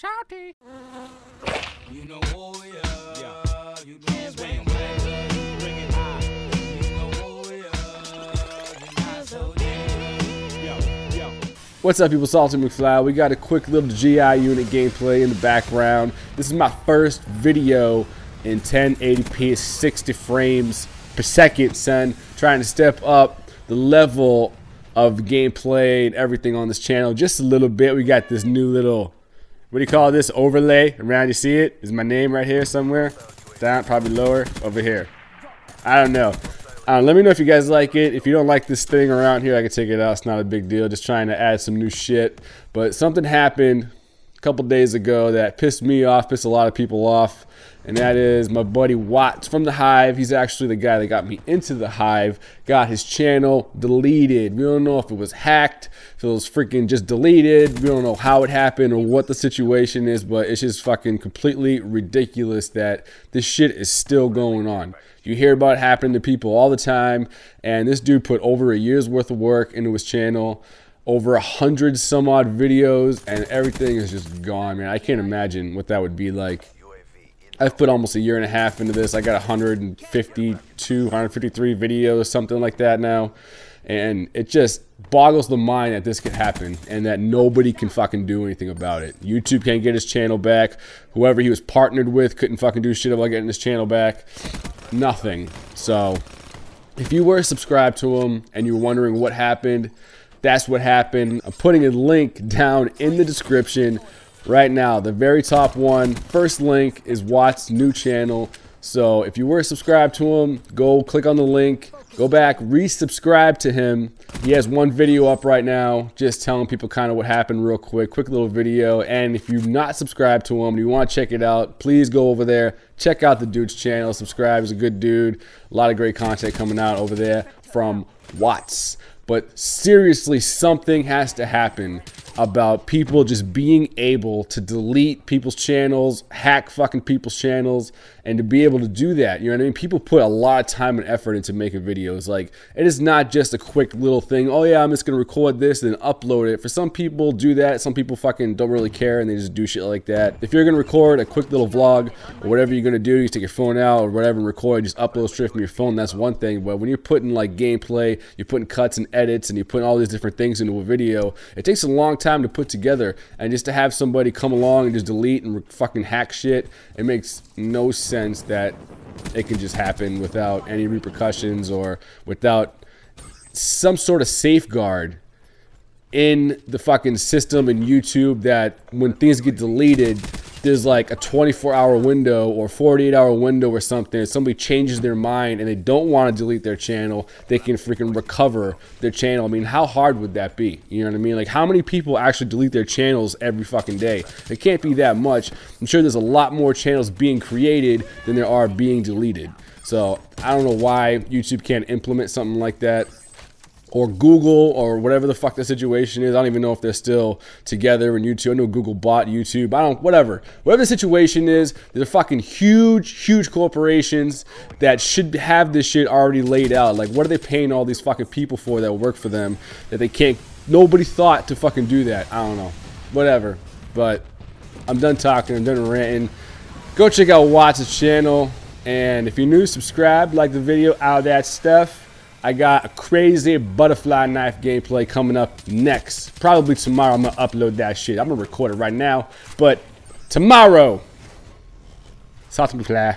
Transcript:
Shouty. You know, oh yeah. You know it's bang bang. Bring it high. You know, oh yeah. You're not so damn. What's up, people? Salty McFly. We got a quick little GI unit gameplay in the background. This is my first video in 1080p, 60 frames per second, son. Trying to step up the level of gameplay and everything on this channel just a little bit. We got this new little, what do you call this, overlay around. You see it? Is my name right here somewhere? Down, probably lower, over here. I don't know. Uh, let me know if you guys like it. If you don't like this thing around here, I can take it out. It's not a big deal. Just trying to add some new shit. But something happened a couple days ago that pissed me off, pissed a lot of people off. And that is my buddy Watts from the Hive. He's actually the guy that got me into the Hive. Got his channel deleted. We don't know if it was hacked, if it was freaking just deleted. We don't know how it happened or what the situation is, but it's just fucking completely ridiculous that this shit is still going on. You hear about it happening to people all the time, and this dude put over a year's worth of work into his channel, over a hundred some odd videos, and everything is just gone, man. I can't imagine what that would be like. I've put almost a year and a half into this. I got 152, 153 videos, something like that now. And it just boggles the mind that this could happen and that nobody can fucking do anything about it. YouTube can't get his channel back. Whoever he was partnered with couldn't fucking do shit about getting his channel back. Nothing. So if you were subscribed to him and you're wondering what happened, that's what happened. I'm putting a link down in the description right now. The very top one, first link is Watt's new channel. So if you were subscribed to him, go click on the link, go back, resubscribe to him. He has one video up right now, just telling people kind of what happened real quick, quick little video. And if you've not subscribed to him and you want to check it out, please go over there, check out the dude's channel, subscribe. He's a good dude. A lot of great content coming out over there from Watts. But seriously, something has to happen about people just being able to delete people's channels, hack fucking people's channels, and to be able to do that. You know what I mean? People put a lot of time and effort into making videos. Like, it is not just a quick little thing. Oh, yeah, I'm just going to record this and upload it. For some people, do that. Some people fucking don't really care and they just do shit like that. If you're going to record a quick little vlog or whatever you're going to do, you take your phone out or whatever and record, just upload straight from your phone. That's one thing. But when you're putting like gameplay, you're putting cuts and edits and you're putting all these different things into a video, it takes a long time to put together. And just to have somebody come along and just delete and fucking hack shit, it makes no sense that it can just happen without any repercussions or without some sort of safeguard in the fucking system in YouTube that when things get deleted, there's like a 24 hour window or 48 hour window or something. Somebody changes their mind and they don't want to delete their channel, they can freaking recover their channel. I mean, how hard would that be? You know what I mean? Like, how many people actually delete their channels every fucking day? It can't be that much. I'm sure there's a lot more channels being created than there are being deleted. So, I don't know why YouTube can't implement something like that or Google or whatever the fuck the situation is. I don't even know if they're still together in YouTube. I know Google bought YouTube. I don't, whatever. Whatever the situation is, they're fucking huge, huge corporations that should have this shit already laid out. Like, what are they paying all these fucking people for that work for them that they can't, nobody thought to fucking do that? I don't know. Whatever. But I'm done talking. I'm done ranting. Go check out Watts' channel. And if you're new, subscribe, like the video, all that stuff. I got a crazy butterfly knife gameplay coming up next. Probably tomorrow I'm gonna upload that shit. I'm gonna record it right now, but tomorrow. Salty fly.